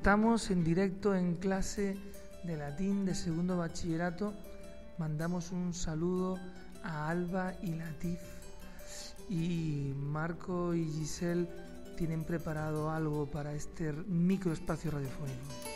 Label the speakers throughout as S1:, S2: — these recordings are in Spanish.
S1: Estamos en directo en clase de latín de segundo bachillerato. Mandamos un saludo a Alba y Latif. Y Marco y Giselle tienen preparado algo para este microespacio radiofónico.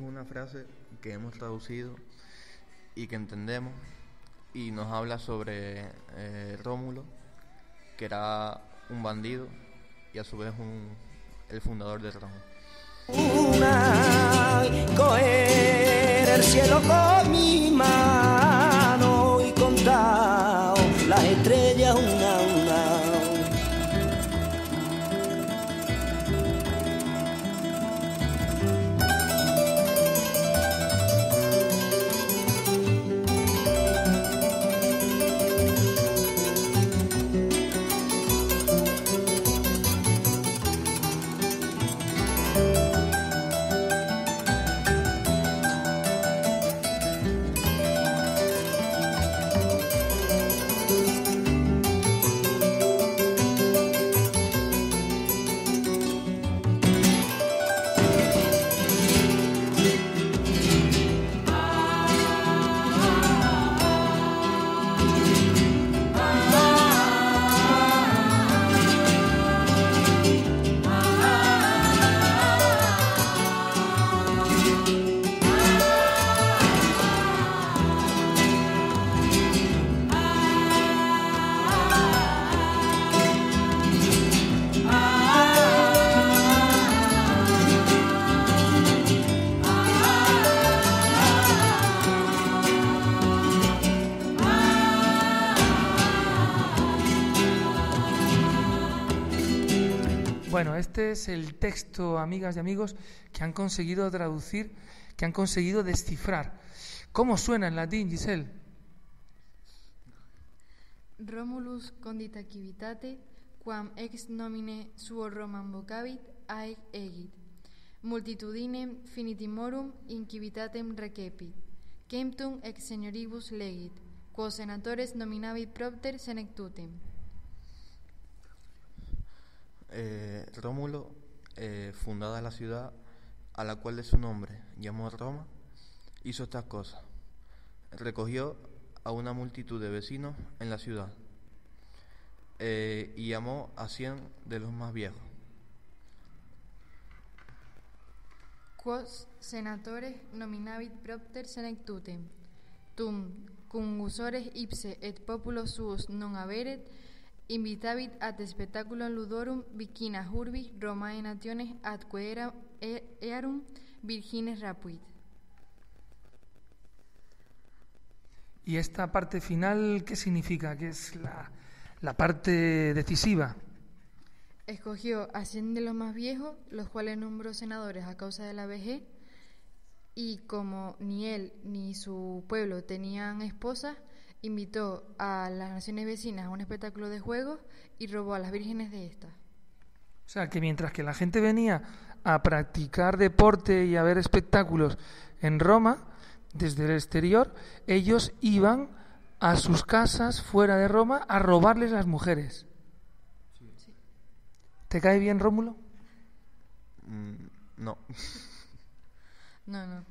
S2: Es una frase que hemos traducido y que entendemos y nos habla sobre eh, Rómulo, que era un bandido y a su vez un, el fundador de Roma.
S1: Bueno, este es el texto, amigas y amigos, que han conseguido traducir, que han conseguido descifrar. ¿Cómo suena en latín, Giselle?
S3: Romulus condita civitate, quam ex nomine suo Romam vocabit, aeg egit. Multitudinem finitimorum in civitatem recepit. Quemptum ex senioribus legit, quo senatores nominavit propter senectutem.
S2: Eh, Rómulo, eh, fundada la ciudad a la cual de su nombre llamó Roma, hizo estas cosas. Recogió a una multitud de vecinos en la ciudad eh, y llamó a cien de los más viejos.
S3: Quos senatores nominavit propter senectutem. Tum cum usores ipse et populo suos non averet, invitavit ad spectaculum ludorum vicinas urbis Romae nationes era, e- earum virgines rapuit.
S1: ¿Y esta parte final qué significa? ¿Qué es la, la parte decisiva?
S3: Escogió a cien de los más viejos, los cuales nombró senadores a causa de la vejez, y como ni él ni su pueblo tenían esposas, invitó a las naciones vecinas a un espectáculo de juegos y robó a las vírgenes de estas.
S1: O sea, que mientras que la gente venía a practicar deporte y a ver espectáculos en Roma, desde el exterior, ellos iban a sus casas fuera de Roma a robarles las mujeres. ¿Te cae bien Rómulo?
S2: Mm, no.
S3: No, no.